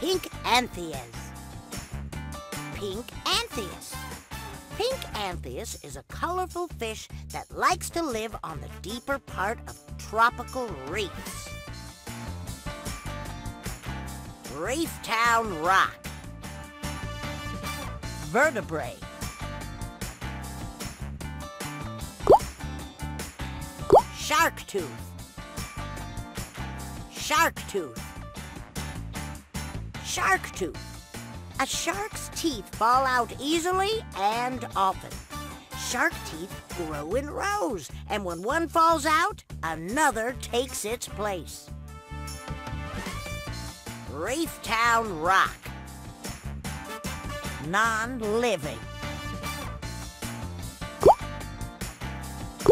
Pink Anthias. Pink Anthias. Pink Anthias is a colorful fish that likes to live on the deeper part of tropical reefs. Reef Town Rock. Vertebrae. Shark tooth. Shark tooth. Shark tooth. A shark's teeth fall out easily and often. Shark teeth grow in rows, and when one falls out, another takes its place. Reef Town Rock. Non-living.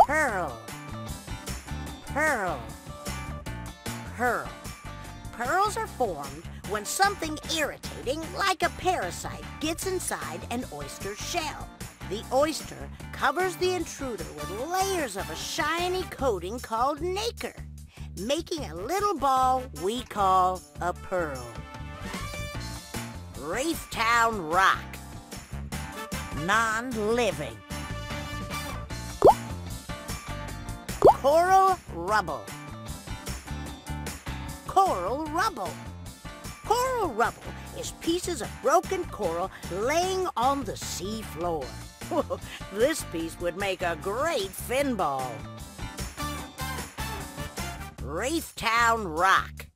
Pearl. Pearl. Pearl. Pearls are formed when something irritating, like a parasite, gets inside an oyster's shell. The oyster covers the intruder with layers of a shiny coating called nacre, making a little ball we call a pearl. Reef Town Rock. Non-living. Coral rubble. Coral rubble. Coral rubble is pieces of broken coral laying on the sea floor. this piece would make a great fin ball. Reef Town Rock.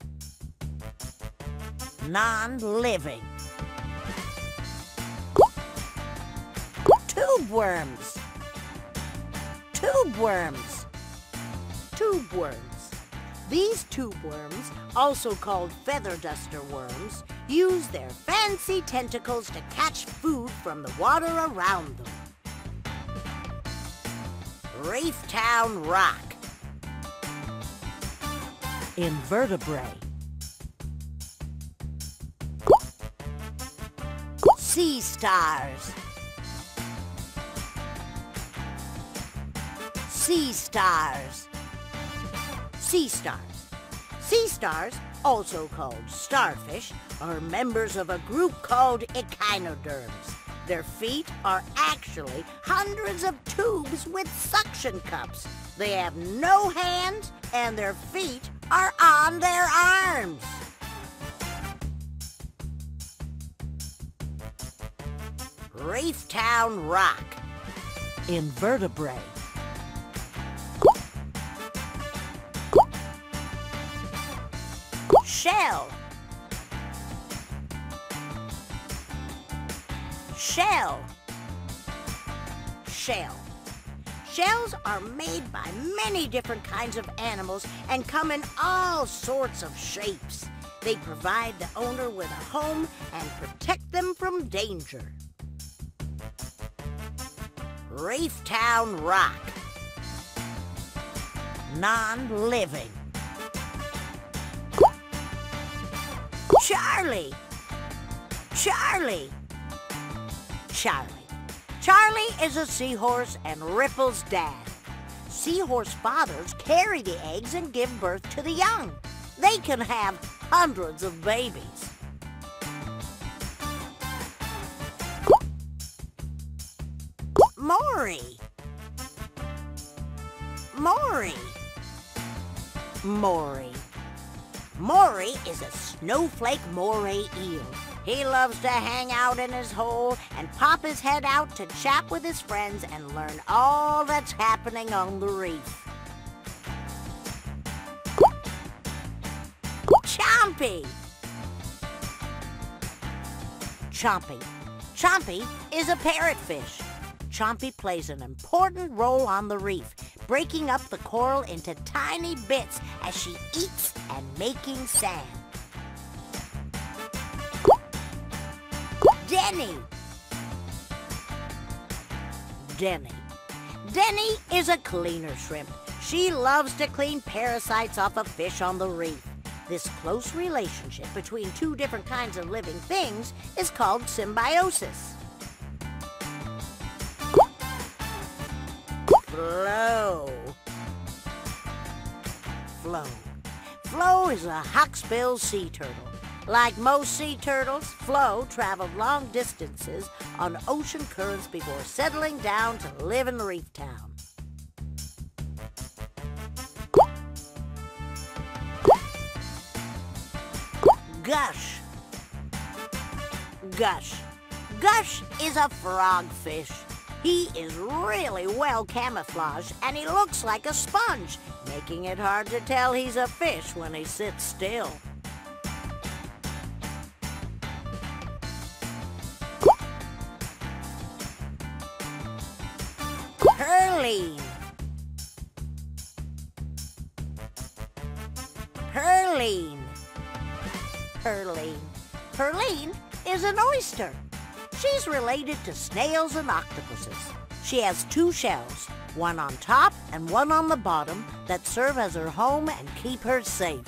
Non-living. Tube worms. Tube worms. Tube worms. These tube worms, also called feather duster worms, use their fancy tentacles to catch food from the water around them. Reef Town Rock. Invertebrate. Sea stars. Sea stars. Sea stars. Sea stars, also called starfish, are members of a group called echinoderms. Their feet are actually hundreds of tubes with suction cups. They have no hands, and their feet are on their arms. Reef Town Rock. Invertebrate. Shell. Shell. Shell. Shells are made by many different kinds of animals and come in all sorts of shapes. They provide the owner with a home and protect them from danger. Reef Town Rock. Non-living. Charlie. Charlie. Charlie. Charlie is a seahorse and Ripple's dad. Seahorse fathers carry the eggs and give birth to the young. They can have hundreds of babies. Maury. Maury. Maury. Maury is a snowflake moray eel. He loves to hang out in his hole and pop his head out to chat with his friends and learn all that's happening on the reef. Chompy! Chompy. Chompy is a parrotfish. Chompy plays an important role on the reef, breaking up the coral into tiny bits as she eats and making sand. Denny. Denny. Denny is a cleaner shrimp. She loves to clean parasites off a fish on the reef. This close relationship between two different kinds of living things is called symbiosis. Flo. Flow. Flo is a hawksbill sea turtle. Like most sea turtles, Flo traveled long distances on ocean currents before settling down to live in Reef Town. Gush. Gush. Gush is a frogfish. He is really well camouflaged and he looks like a sponge, making it hard to tell he's a fish when he sits still. Perline. Perline. Perline. Perline is an oyster. She's related to snails and octopuses. She has two shells, one on top and one on the bottom, that serve as her home and keep her safe.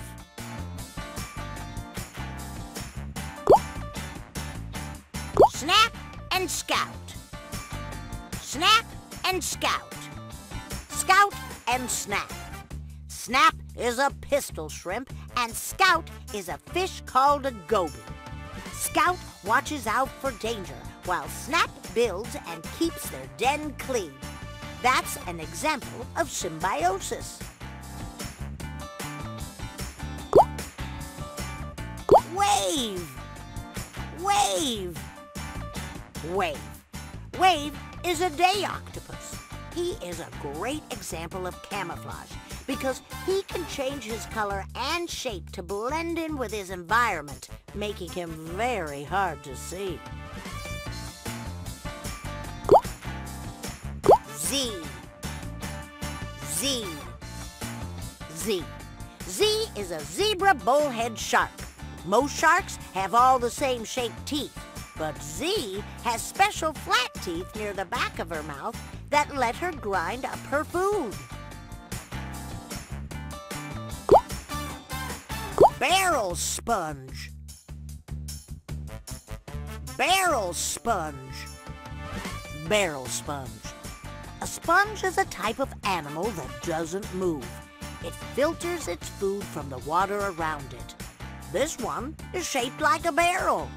Snap and scout. Snap and scout. Scout and snap. Snap is a pistol shrimp, and scout is a fish called a goby. Scout watches out for danger, while Snap builds and keeps their den clean. That's an example of symbiosis. Wave! Wave! Wave. Wave is a day octopus. He is a great example of camouflage because he can change his color and shape to blend in with his environment, making him very hard to see. Z. Z. Z. Z is a zebra bullhead shark. Most sharks have all the same shaped teeth, but Z has special flat teeth near the back of her mouth that let her grind up her food. Barrel sponge. Barrel sponge. Barrel sponge. A sponge is a type of animal that doesn't move. It filters its food from the water around it. This one is shaped like a barrel.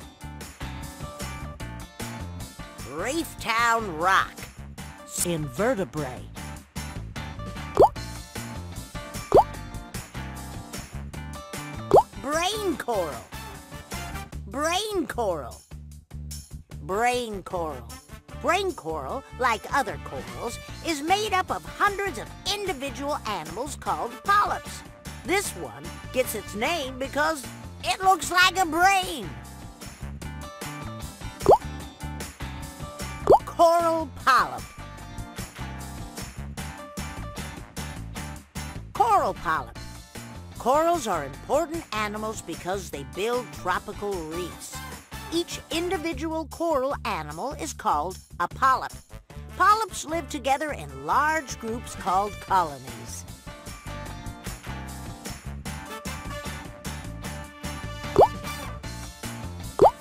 Reef Town Rock. Invertebrate. Coral. Brain coral. Brain coral. Brain coral, like other corals, is made up of hundreds of individual animals called polyps. This one gets its name because it looks like a brain. Coral polyp. Coral polyp. Corals are important animals because they build tropical reefs. Each individual coral animal is called a polyp. Polyps live together in large groups called colonies.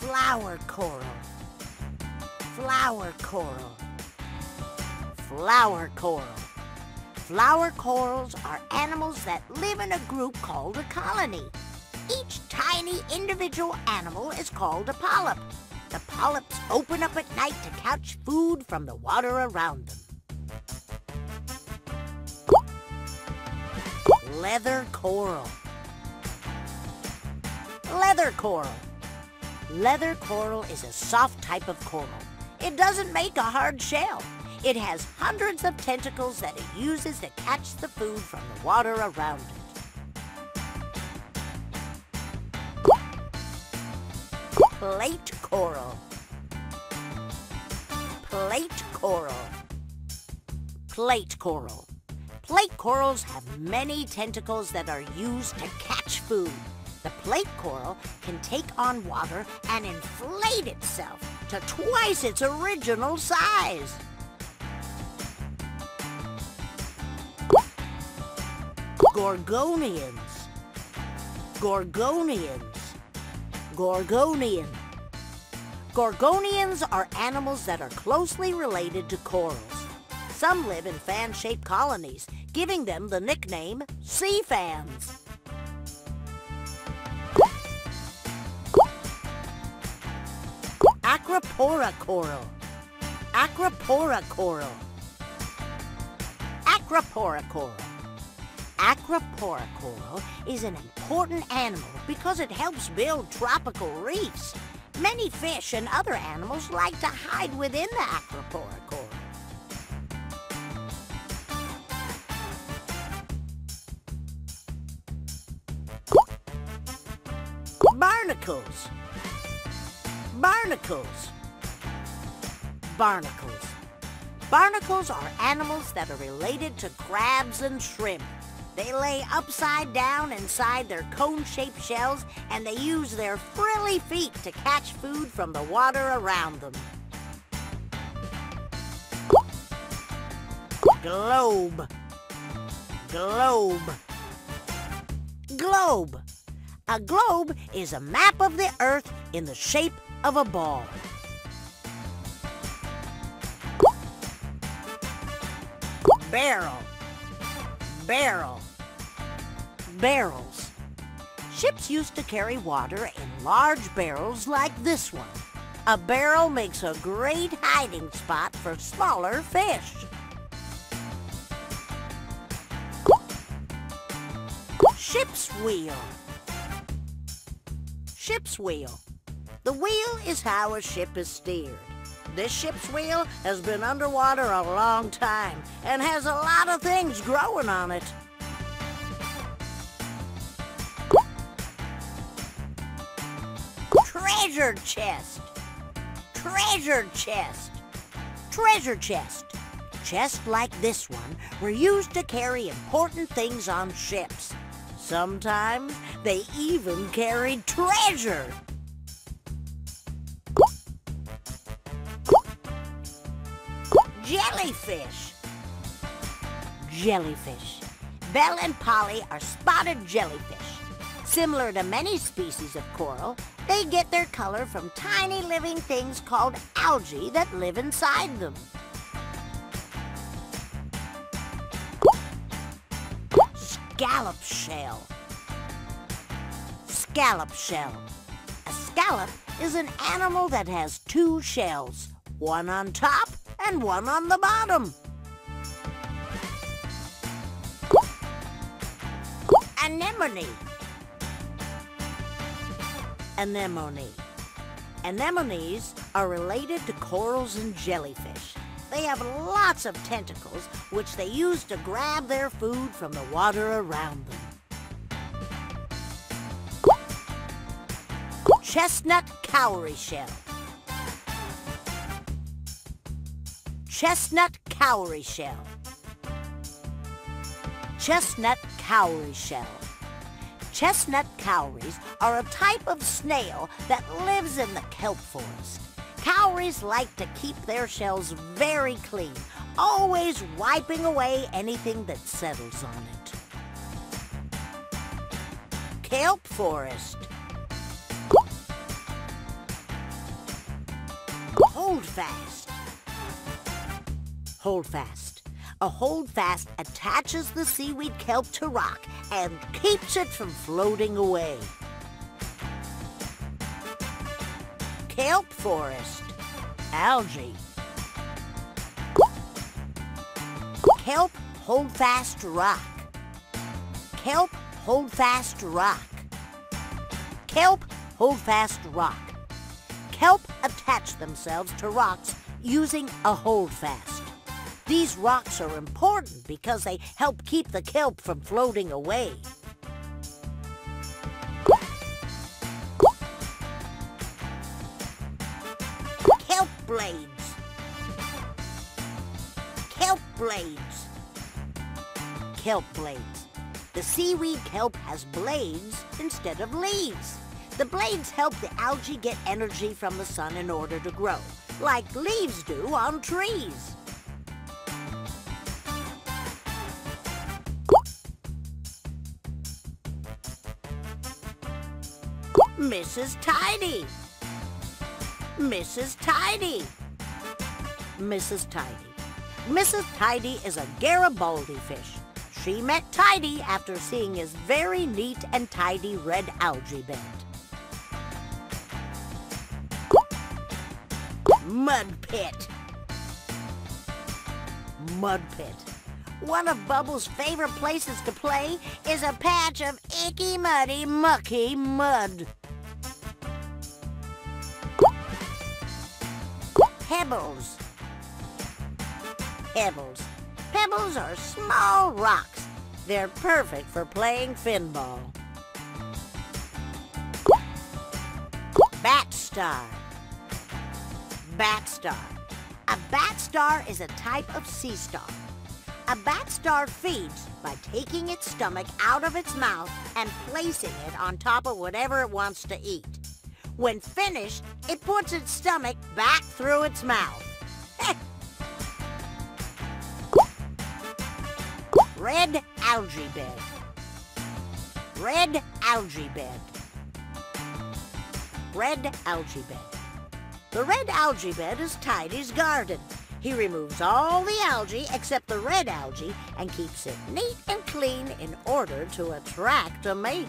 Flower coral. Flower coral. Flower coral. Flower corals are animals that live in a group called a colony. Each tiny individual animal is called a polyp. The polyps open up at night to catch food from the water around them. Leather coral. Leather coral. Leather coral is a soft type of coral. It doesn't make a hard shell. It has hundreds of tentacles that it uses to catch the food from the water around it. Plate coral. Plate coral. Plate coral. Plate corals have many tentacles that are used to catch food. The plate coral can take on water and inflate itself to twice its original size. Gorgonians. Gorgonians. Gorgonian. Gorgonians are animals that are closely related to corals. Some live in fan-shaped colonies, giving them the nickname sea fans. Acropora coral. Acropora coral. Acropora coral. Acropora coral is an important animal because it helps build tropical reefs. Many fish and other animals like to hide within the Acropora coral. Barnacles. Barnacles. Barnacles. Barnacles are animals that are related to crabs and shrimp. They lay upside down inside their cone-shaped shells and they use their frilly feet to catch food from the water around them. Globe. Globe. Globe. A globe is a map of the Earth in the shape of a ball. Barrel. Barrel. Barrels. Ships used to carry water in large barrels like this one. A barrel makes a great hiding spot for smaller fish. Ship's wheel. Ship's wheel. The wheel is how a ship is steered. This ship's wheel has been underwater a long time and has a lot of things growing on it. Treasure chest. Treasure chest. Treasure chest. Chests like this one were used to carry important things on ships. Sometimes they even carried treasure. Jellyfish. Jellyfish. Belle and Polly are spotted jellyfish. Similar to many species of coral, they get their color from tiny living things called algae that live inside them. Scallop shell. Scallop shell. A scallop is an animal that has two shells, one on top and one on the bottom. Anemone. Anemone. Anemones are related to corals and jellyfish. They have lots of tentacles, which they use to grab their food from the water around them. Chestnut cowrie shell. Chestnut cowrie shell. Chestnut cowrie shell. Chestnut cowries are a type of snail that lives in the kelp forest. Cowries like to keep their shells very clean, always wiping away anything that settles on it. Kelp forest. Hold fast. Hold fast. A holdfast attaches the seaweed kelp to rock and keeps it from floating away. Kelp forest. Algae. Kelp holdfast rock. Kelp holdfast rock. Kelp holdfast rock. Kelp attach themselves to rocks using a holdfast. These rocks are important because they help keep the kelp from floating away. Kelp blades. Kelp blades. Kelp blades. The seaweed kelp has blades instead of leaves. The blades help the algae get energy from the sun in order to grow, like leaves do on trees. Mrs. Tidy. Mrs. Tidy. Mrs. Tidy. Mrs. Tidy is a Garibaldi fish. She met Tidy after seeing his very neat and tidy red algae bed. Mud pit. Mud pit. One of Bubbles' favorite places to play is a patch of icky, muddy, mucky mud. Pebbles. Pebbles. Pebbles are small rocks. They're perfect for playing finball. Bat star. Bat star. A bat star is a type of sea star. A bat star feeds by taking its stomach out of its mouth and placing it on top of whatever it wants to eat. When finished, it puts its stomach back through its mouth. Red algae bed. Red algae bed. Red algae bed. The red algae bed is Tidy's garden. He removes all the algae except the red algae and keeps it neat and clean in order to attract a mate.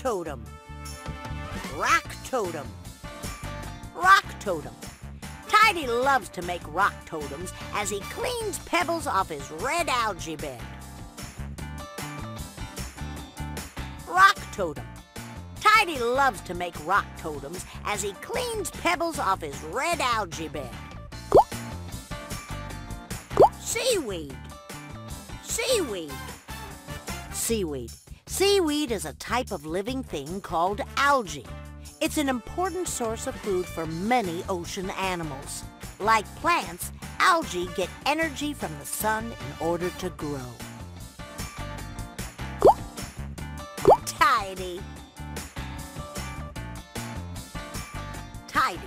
Totem. Rock totem. Rock totem. Tidy loves to make rock totems as he cleans pebbles off his red algae bed. Rock totem. Tidy loves to make rock totems as he cleans pebbles off his red algae bed. Seaweed. Seaweed. Seaweed. Seaweed is a type of living thing called algae. It's an important source of food for many ocean animals. Like plants, algae get energy from the sun in order to grow. Tidy. Tidy.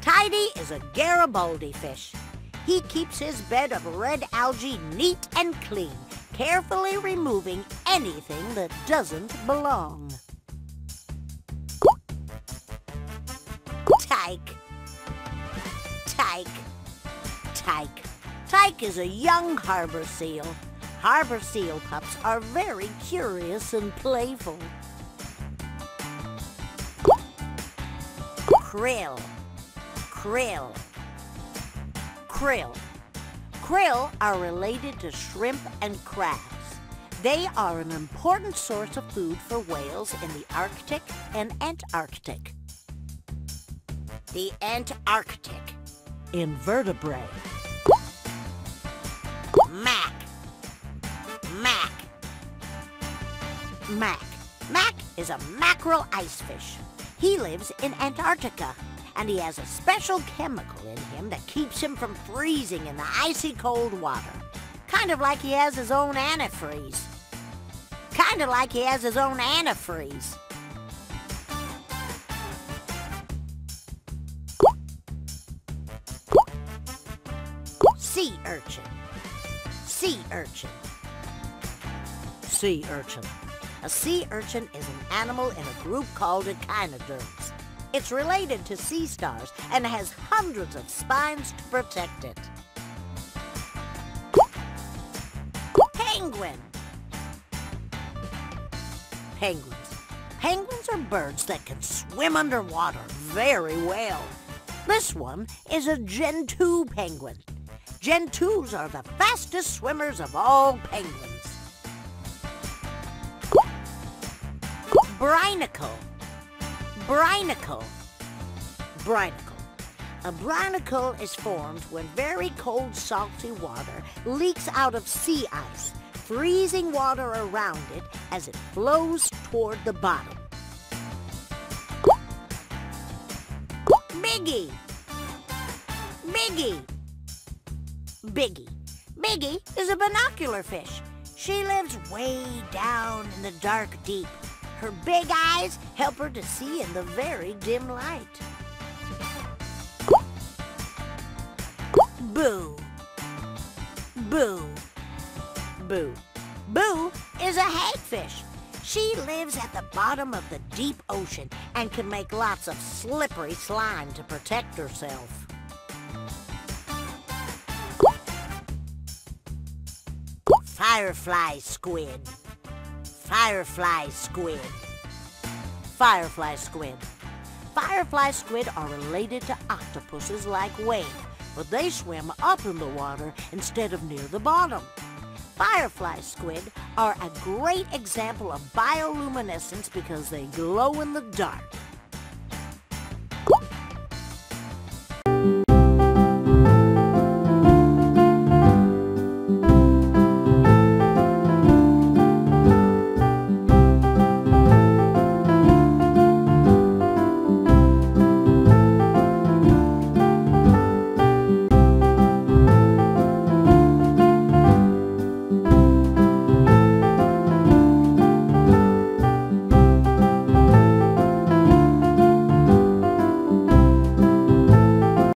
Tidy is a Garibaldi fish. He keeps his bed of red algae neat and clean, carefully removing anything that doesn't belong. Tyke. Tyke. Tyke. Tyke is a young harbor seal. Harbor seal pups are very curious and playful. Krill. Krill. Krill. Krill are related to shrimp and crabs. They are an important source of food for whales in the Arctic and Antarctic. The Antarctic. Invertebrate. Mac. Mac. Mac. Mac is a mackerel ice fish. He lives in Antarctica, and he has a special chemical in him that keeps him from freezing in the icy cold water. Kind of like he has his own antifreeze. Kind of like he has his own antifreeze. Sea urchin. Sea urchin. Sea urchin. A sea urchin is an animal in a group called echinoderms. It's related to sea stars and has hundreds of spines to protect it. Penguin. Penguins. Penguins are birds that can swim underwater very well. This one is a Gentoo penguin. Gentoos are the fastest swimmers of all penguins. Brinacle. Brinacle. Brinacle. A brinacle is formed when very cold salty water leaks out of sea ice, freezing water around it as it flows toward the bottom. Biggie. Biggie. Biggie. Biggie is a binocular fish. She lives way down in the dark deep. Her big eyes help her to see in the very dim light. Boo. Boo. Boo. Boo is a hagfish. She lives at the bottom of the deep ocean and can make lots of slippery slime to protect herself. Firefly squid. Firefly squid. firefly squid. Firefly squid are related to octopuses like Wade, but they swim up in the water instead of near the bottom. Firefly squid are a great example of bioluminescence because they glow in the dark.